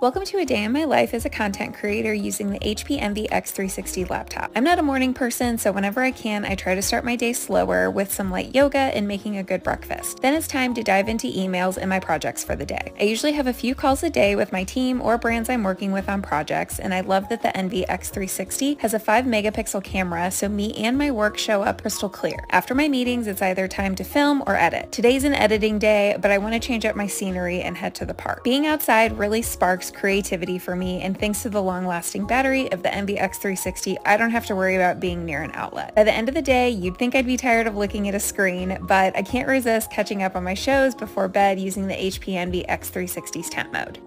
Welcome to a day in my life as a content creator using the HP Envy X360 laptop. I'm not a morning person, so whenever I can, I try to start my day slower with some light yoga and making a good breakfast. Then it's time to dive into emails and my projects for the day. I usually have a few calls a day with my team or brands I'm working with on projects, and I love that the Envy X360 has a 5 megapixel camera so me and my work show up crystal clear. After my meetings, it's either time to film or edit. Today's an editing day, but I want to change up my scenery and head to the park. Being outside really sparks creativity for me and thanks to the long-lasting battery of the Envy X360, I don't have to worry about being near an outlet. By the end of the day, you'd think I'd be tired of looking at a screen, but I can't resist catching up on my shows before bed using the HP Envy X360's tent mode.